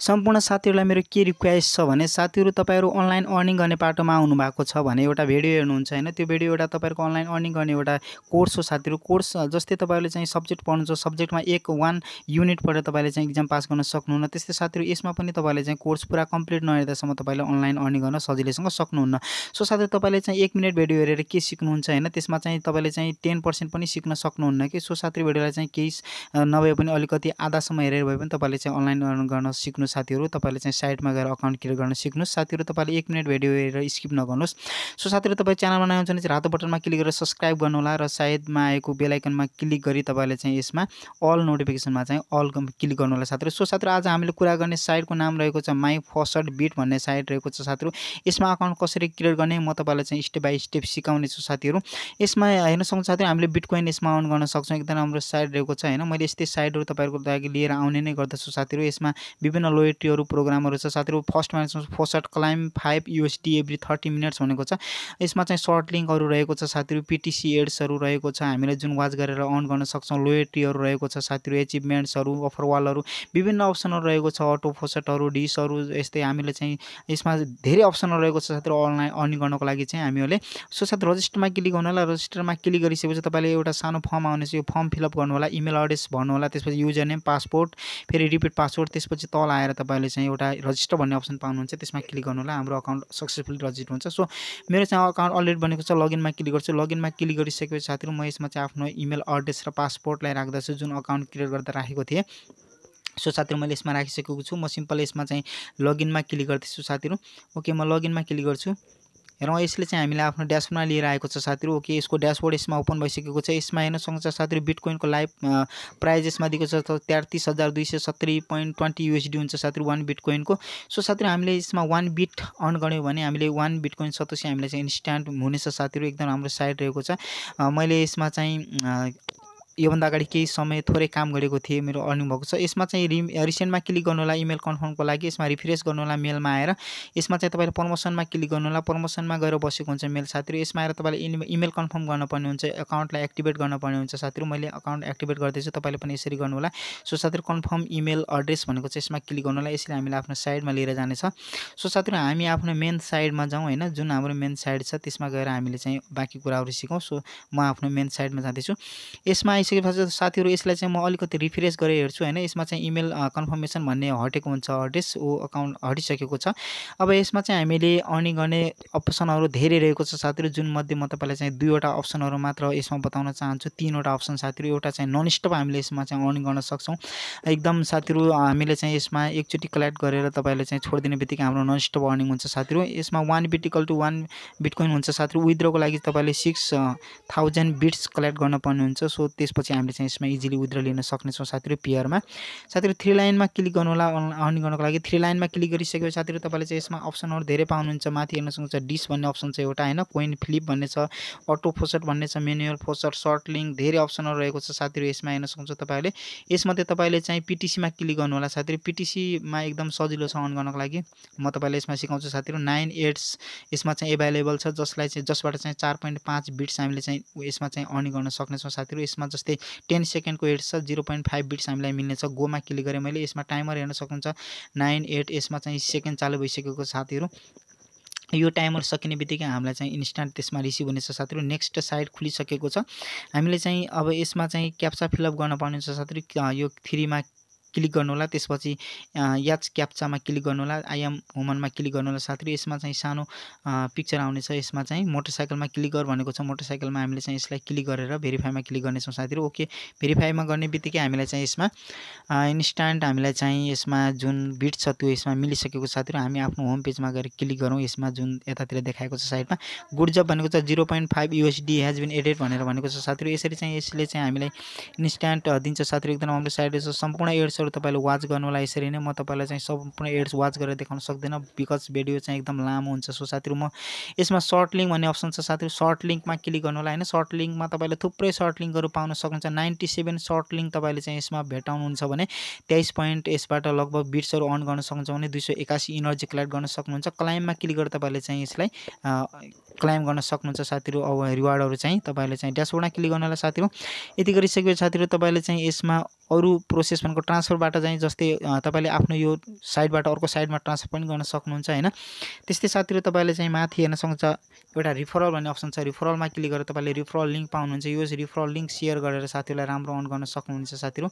सम्पूर्ण साथीहरूलाई मेरो के रिक्वेस्ट छ भने साथीहरू तपाईँहरू अनलाइन अर्निङ गर्ने बाटोमा आउनुभएको छ भने एउटा भिडियो हेर्नुहुन्छ होइन त्यो भिडियो एउटा तपाईँहरूको अनलाइन अर्निङ गर्ने एउटा कोर्स हो साथीहरू। कोर्स जस्तै तपाईँहरूले चाहिँ सब्जेक्ट पढ्नुहुन्छ सब्जेक्टमा एक वान युनिट पढेर तपाईँले चाहिँ इक्जाम पास गर्न सक्नुहुन्न। त्यस्तै साथीहरू यसमा पनि तपाईँले चाहिँ कोर्स पुरा कम्प्लिट नहेर्दासम्म तपाईँले अनलाइन अर्निङ गर्न सजिलैसँग सक्नुहुन्न। सो साथै तपाईँले चाहिँ एक मिनट भिडियो हेरेर के सिक्नुहुन्छ होइन त्यसमा चाहिँ तपाईँले चाहिँ टेन पर्सेन्ट पनि सिक्न सक्नुहुन्न कि? सो साथी भिडियोलाई चाहिँ केही नभए पनि अलिकति आधासम्म हेरेर भए पनि तपाईँले चाहिँ अनलाइन अर्न गर्न सिक्नु साथीहरू तपाईँले चाहिँ साइडमा गएर अकाउन्ट क्रिएट गर्न सिक्नुहोस्। साथीहरू तपाईँले एक मिनट भिडियो हेरेर स्किप नगर्नुहोस्। सो साथीहरू तपाईँ च्यानलमा नआउँछ भने चाहिँ रातो बटनमा क्लिक गरेर सब्सक्राइब गर्नुहोला र सायदमा आएको बेलायकनमा क्लिक गरी तपाईँले चाहिँ यसमा अल नोटिफिकेसनमा चाहिँ अल क्लिक गर्नुहोला साथीहरू। सो साथीहरू आज हामीले कुरा गर्ने साइटको नाम रहेको छ माई फर्स्ट बिट भन्ने साइट रहेको छ साथीहरू। यसमा अकाउन्ट कसरी क्रिएट गर्ने म तपाईँलाई चाहिँ स्टेप बाई स्टेप सिकाउने छु साथीहरू। यसमा हेर्न सक्छ साथीहरू हामीले बिटकोइन यसमा अर्न गर्न सक्छौँ। एकदम राम्रो साइट रहेको छ होइन? मैले यस्तै साइटहरू तपाईँहरूको लागि लिएर आउने नै गर्दछु साथीहरू। यसमा विभिन्न लोयल्टीहरू प्रोग्रामहरू छ साथीहरू फर्स्टमा first claim five USD every thirty minutes भनेको छ। यसमा चाहिँ सर्ट लिङ्कहरू रहेको छ साथीहरू पिटिसी एड्सहरू रहेको छ हामीले जुन वाच गरेर अन गर्न सक्छौँ लोयल्टीहरू रहेको छ साथीहरू एचिभमेन्ट्सहरू अफर वालहरू विभिन्न अप्सनहरू रहेको छ अटो फोसटहरू डिसहरू यस्तै हामीले चाहिँ यसमा धेरै अप्सनहरू रहेको छ साथीहरू अनलाइन अर्निङ गर्नको लागि चाहिँ हामीहरूले। सो साथ रजिस्टरमा क्लिक गर्नु होला रजिस्टरमा क्लिक गरिसकेपछि तपाईँले एउटा सानो फर्म आउनेछ यो फर्म फिलअप गर्नु होला इमेल एड्रेस भन्नु होला त्यसपछि युजर नेम पासपोर्ट फेरि रिपिट पासवर्ड त्यसपछि तल आएर तपाईँले चाहिँ एउटा रजिस्टर भन्ने अप्सन पाउनुहुन्छ त्यसमा क्लिक गर्नु होला हाम्रो अकाउन्ट सक्सेसफुली रजिस्टर हुन्छ। सो मेरो चाहिँ अकाउन्ट अलरेडी बनेको छ लगइनमा क्लिक गर्छु। लगइनमा क्लिक गरिसकेपछि साथीहरू म यसमा चाहिँ आफ्नो इमेल एड्रेस र पासपोर्टलाई राख्दछु जुन अकाउन्ट क्रिएट गर्दा राखेको थिएँ। सो साथीहरू मैले यसमा राखिसकेको छु। म सिम्पल यसमा चाहिँ लगइनमा क्लिक गर्दैछु साथीहरू। ओके म लगइनमा क्लिक गर्छु। हेरौँ यसले चाहिँ हामीलाई आफ्नो ड्यासबोर्डमा लिएर आएको छ साथीहरू। ओके यसको ड्यासबोर्ड यसमा ओपन भइसकेको छ। यसमा हेर्न सक्नुहुन्छ साथीहरू बिटकोइनको लाइभ प्राइज यसमा दिएको छ तेत्तिस हजार दुई सय सत्तरी पोइन्ट ट्वेन्टी युएसडी हुन्छ साथीहरू वान बिटकोइनको। सो साथीहरू हामीले यसमा वान बिट अर्न गऱ्यौँ भने हामीले वान बिटकोइन सतोसी हामीलाई चाहिँ इन्स्ट्यान्ट हुनेछ साथीहरू एकदम राम्रो साइड रहेको छ। मैले यसमा चाहिँ योभन्दा अगाडि केही समय थोरै काम गरेको थिएँ मेरो अर्निङ भएको छ। यसमा चाहिँ रि रिसेन्टमा क्लिक गर्नु होला इमेल कन्फर्मको लागि। यसमा रिफ्रेस गर्नु होला मेलमा आएर। यसमा चाहिँ तपाईँले प्रमोसनमा क्लिक गर्नु होला। प्रमोसनमा गएर बसेको हुन्छ मेल साथीहरू। यसमा आएर तपाईँले इमेल कन्फर्म गर्नुपर्ने हुन्छ एकाउन्टलाई एक्टिभेट गर्नुपर्ने हुन्छ साथीहरू। मैले अकाउन्ट एक्टिभेट गर्दैछु तपाईँले पनि यसरी गर्नु होला। सो साथीहरू कन्फर्म इमेल एड्रेस भनेको चाहिँ यसमा क्लिक गर्नु होला। यसले हामीलाई आफ्नो साइडमा लिएर जानेछ। सो साथीहरू हामी आफ्नो मेन साइडमा जाउँ होइन? जुन हाम्रो मेन साइड छ त्यसमा गएर हामीले चाहिँ बाँकी कुराहरू सिकौँ। सो म आफ्नो मेन साइडमा जाँदैछु। यसमा आइसकेपछि साथीहरू यसलाई चाहिँ म अलिकति रिफ्रेस गरेर हेर्छु होइन? यसमा चाहिँ इमेल कन्फर्मेसन भन्ने हटेको हुन्छ एड्रेस ऊ अकाउन्ट हटिसकेको छ। अब यसमा चाहिँ हामीले अर्निङ गर्ने अप्सनहरू धेरै रहेको छ साथीहरू जुन मध्ये म तपाईँलाई चाहिँ दुईवटा अप्सनहरू मात्र यसमा बताउन चाहन्छु तिनवटा अप्सन साथीहरू एउटा चाहिँ नन स्टप हामीले यसमा चाहिँ अर्निङ गर्न सक्छौँ। एकदम साथीहरू हामीले चाहिँ यसमा एकचोटि कलेक्ट गरेर तपाईँले चाहिँ छोडिदिने बित्तिकै हाम्रो नन स्टप अर्निङ हुन्छ साथीहरू। यसमा वान बिटिकल टु वान बिटकोइन हुन्छ साथीहरू। विद्रोको लागि तपाईँले सिक्स थाउजन्ड बिट्स कलेक्ट गर्नुपर्ने हुन्छ। सो त्यसपछि हामीले चाहिँ यसमा इजिली विद्रो लिन सक्नेछौँ साथीहरू पियरमा साथीहरू थ्री लाइनमा क्लिक गर्नु होला अर्निङ गर्नको लागि थ्री लाइनमा क्लिक गरिसकेपछि साथीहरू तपाईँले चाहिँ यसमा अप्सनहरू धेरै पाउनुहुन्छ। माथि हेर्न सक्नुहुन्छ डिस भन्ने अप्सन छ एउटा होइन? कोइन फ्लिप भन्ने छ अटो फोसट भन्ने छ मेनुअल फोसट सर्ट लिङ्क धेरै अप्सनहरू रहेको छ। साथीहरू यसमा हेर्न सक्नुहुन्छ तपाईँले। यसमध्ये तपाईँले चाहिँ पिटिसीमा क्लिक गर्नु होला। साथीहरू पिटिसीमा एकदम सजिलो छ अन गर्नको लागि। म तपाईँलाई यसमा सिकाउँछु साथीहरू नाइन एट्स यसमा चाहिँ एभाइलेबल छ जसलाई चाहिँ जसबाट चाहिँ चार पोइन्ट पाँच बिट्स हामीले चाहिँ यसमा चाहिँ अर्निङ गर्न सक्नेछौँ साथीहरू। यसमा जस्तै टेन सेकेन्डको एड्स छ जिरो पोइन्ट फाइभ बिट्स हामीलाई मिल्नेछ। गोमा क्लिक गरेँ मैले। यसमा टाइमर हेर्न सक्नुहुन्छ। नाइन एट यसमा चाहिँ सेकेन्ड चालु भइसकेको साथीहरू। यो टाइमर सकिने बित्तिकै हामीलाई चाहिँ इन्स्ट्यान्ट त्यसमा रिसिभ हुनेछ साथीहरू। नेक्स्ट साइड खुलिसकेको छ। हामीले चाहिँ अब यसमा चाहिँ क्याप्चा फिलअप गर्नुपर्ने हुन्छ साथीहरू। यो थ्रीमा क्लिक गर्नु होला त्यसपछि याच क्याप्चामा क्लिक गर्नु होला आइएम वुमनमा क्लिक गर्नु होला साथीहरू यसमा चाहिँ सानो पिक्चर आउनेछ। यसमा चाहिँ मोटरसाइकलमा क्लिक गर भनेको छ। मोटरसाइकलमा हामीले चाहिँ यसलाई क्लिक गरेर भेरिफाईमा क्लिक गर्नेछौँ साथीहरू ओके भेरिफाईमा गर्ने बित्तिकै हामीलाई चाहिँ यसमा इन्स्ट्यान्ट हामीलाई चाहिँ यसमा जुन बिट छ त्यो यसमा मिलिसकेको साथीहरू हामी आफ्नो होम पेजमा गएर क्लिक गरौँ। यसमा जुन यतातिर देखाएको छ साइडमा। गुड जब भनेको छ। Zero point five USD has been added भनेर भनेको छ साथीहरू यसरी चाहिँ यसले चाहिँ हामीलाई इन्स्ट्यान्ट दिन्छ साथीहरू एकदम हाम्रो साइड सम्पूर्ण एड्सहरू एड्सहरू तपाईँले वाच गर्नु होला यसरी नै म तपाईँलाई चाहिँ सम्पूर्ण एड्स वाच गरेर देखाउन सक्दिनँ बिकज भिडियो चाहिँ एकदम लामो हुन्छ। सो साथीहरू म यसमा सर्ट लिङ्क भन्ने अप्सन छ। साथीहरू सर्ट लिङ्कमा क्लिक गर्नु होला होइन सर्ट लिङ्कमा तपाईँले थुप्रै सर्ट लिङ्कहरू पाउन सक्नुहुन्छ। नाइन्टी सेभेन सर्ट लिङ्क तपाईँले चाहिँ यसमा भेटाउनुहुन्छ भने तेइस पोइन्ट यसबाट लगभग बिट्सहरू अन गर्न सक्नुहुन्छ भने दुई सय एकासी इनर्जी कलेक्ट गर्न सक्नुहुन्छ। क्लाइममा क्लिक गरेर तपाईँले चाहिँ यसलाई क्लाइम गर्न सक्नुहुन्छ साथीहरू अब रिवार्डहरू चाहिँ तपाईँले चाहिँ ड्यासबोर्डमा क्लिक गर्नु होला साथीहरू। यति गरिसकेपछि साथीहरू तपाईँले चाहिँ यसमा अरू प्रोसेस भनेको ट्रान्स ट्रान्सफरबाट चाहिँ जस्तै तपाईँले आफ्नो यो साइडबाट अर्को साइडमा ट्रान्सफर पनि गर्न सक्नुहुन्छ होइन? त्यस्तै साथीहरू तपाईँले चाहिँ माथि हेर्न सक्नुहुन्छ एउटा रिफरल भन्ने अप्सन छ। रिफरलमा क्लिक गरेर तपाईँले रिफरल लिङ्क पाउनुहुन्छ। यो रिफरल लिङ्क सेयर गरेर साथीहरूलाई राम्रो अर्न गर्न सक्नुहुनेछ साथीहरू।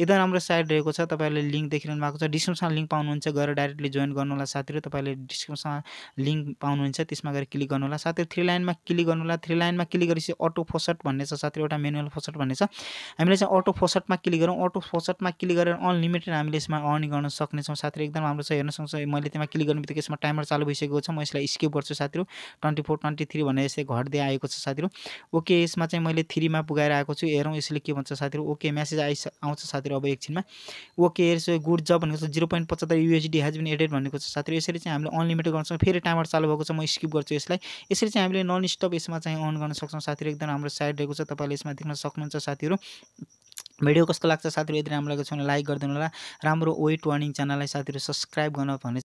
एकदम राम्रो साइड रहेको छ तपाईँले लिङ्क देखिरहनु भएको छ। डिस्क्रिप्सनमा लिङ्क पाउनुहुन्छ गएर डाइरेक्टली जोइन गर्नु होला साथीहरू। तपाईँले डिस्क्रिप्सनमा लिङ्क पाउनुहुन्छ त्यसमा गएर क्लिक गर्नु साथीहरू थ्री लाइनमा क्लिक गर्नु होला। थ्री लाइनमा क्लिक गरेपछि अटो फोसट भन्ने छ साथीहरू एउटा मेनुअल फोसट भन्ने छ हामीले चाहिँ अटो फोसटमा क्लिक गरौँ। अटो फोसटमा क्लिक गरेर अनलिमिटेड हामीले यसमा अर्निङ गर्न सक्नेछौँ साथीहरू एकदम राम्रो छ हेर्न सक्छ मैले त्यसमा क्लिक गर्ने बित्तिकै यसमा टाइमर चालु भइसकेको छ। म यसलाई स्किप गर्छु साथीहरू ट्वेन्टी फोर ट्वेन्टी थ्री भनेर यसै घट्दै आएको छ साथीहरू ओके यसमा चाहिँ मैले थ्रीमा पुगाएर आएको छु। हेरौँ यसले के भन्छ साथीहरू ओके म्यासेज आइस आउँछ साथीहरू अब एकछिनमा। ओके हेर्छु गुड जब भनेको छ। जिरो पोइन्ट पचहत्तर युएसडी हेज बिन एडेड भनेको छ साथीहरू यसरी चाहिँ हामीले अनलिमिटेड गर्न सक्छौँ फेरि टाइमर चालु भएको छ। म स्किप गर्छु यसलाई। यसरी चाहिँ हामीले नन स्टप यसमा चाहिँ अन गर्न सक्छौँ। साथीहरू एकदम राम्रो साइड रहेको छ तपाईँले यसमा देख्न सक्नुहुन्छ साथीहरू। भिडियो कस्तो लाग्छ साथीहरू यदि राम्रो लागेको छ भने लाइक गरिदिनु होला। राम्रो वेट वार्निङ च्यानललाई साथीहरू सब्सक्राइब गर्न भने